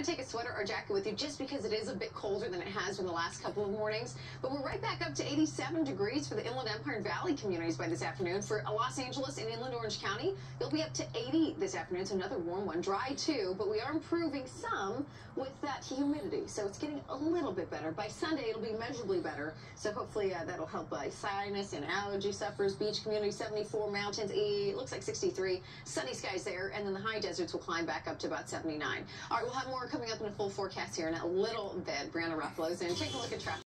to take a sweater or jacket with you just because it is a bit colder than it has in the last couple of mornings. But we're right back up to 87 degrees for the Inland Empire and Valley communities by this afternoon. For Los Angeles and Inland Orange County, they'll be up to 80 this afternoon. It's another warm one. Dry too, but we are improving some with that humidity. So it's getting a little bit better. By Sunday, it'll be measurably better. So hopefully uh, that'll help uh, sinus and allergy sufferers. Beach community 74, mountains 80, looks like 63. Sunny skies there, and then the high deserts will climb back up to about 79. All right, we'll have more coming up in a full forecast here in a little bit. Brianna Ruffalo's in. Take a look at traffic.